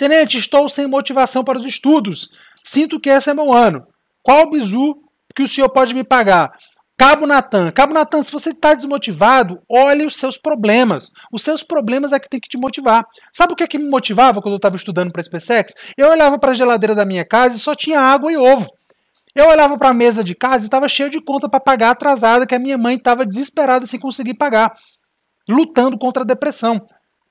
Tenente, estou sem motivação para os estudos. Sinto que esse é meu ano. Qual bizu que o senhor pode me pagar? Cabo Natan. Cabo Natan, se você está desmotivado, olhe os seus problemas. Os seus problemas é que tem que te motivar. Sabe o que, é que me motivava quando eu estava estudando para a SpaceX? Eu olhava para a geladeira da minha casa e só tinha água e ovo. Eu olhava para a mesa de casa e estava cheio de conta para pagar atrasada, que a minha mãe estava desesperada sem conseguir pagar, lutando contra a depressão.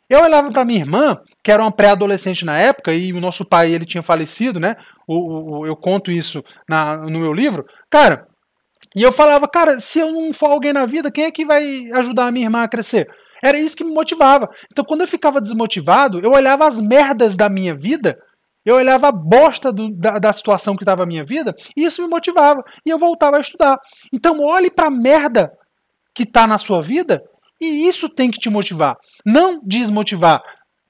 Eu olhava para minha irmã, que era uma pré-adolescente na época, e o nosso pai ele tinha falecido, né? O, o, eu conto isso na, no meu livro. Cara, e eu falava, cara, se eu não for alguém na vida, quem é que vai ajudar a minha irmã a crescer? Era isso que me motivava. Então, quando eu ficava desmotivado, eu olhava as merdas da minha vida, eu olhava a bosta do, da, da, situação que estava a minha vida, e isso me motivava. E eu voltava a estudar. Então, olhe para a merda que está na sua vida, e isso tem que te motivar. Não desmotivar.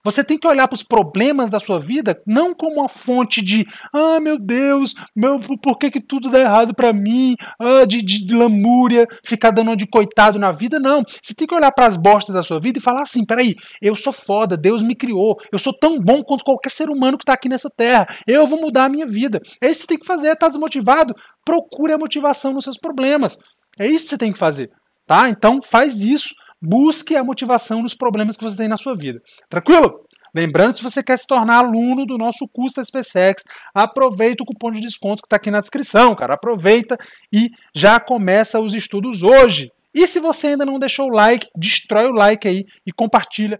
Você tem que olhar para os problemas da sua vida não como uma fonte de ah, meu Deus, meu, por que, que tudo dá errado para mim, ah, de, de, de, lamúria, ficar dando de coitado na vida. Não. Você tem que olhar para as bostas da sua vida e falar assim: peraí, eu sou foda, Deus me criou, eu sou tão bom quanto qualquer ser humano que está aqui nessa terra, eu vou mudar a minha vida. É isso que você tem que fazer. Está desmotivado? Procure a motivação nos seus problemas. É isso que você tem que fazer. Tá? Então faz isso Busque a motivação nos problemas que você tem na sua vida. Tranquilo? Lembrando, se você quer se tornar aluno do nosso curso da SpaceX, aproveita o cupom de desconto que está aqui na descrição, cara. Aproveita e já começa os estudos hoje. E se você ainda não deixou o like, destrói o like aí e compartilha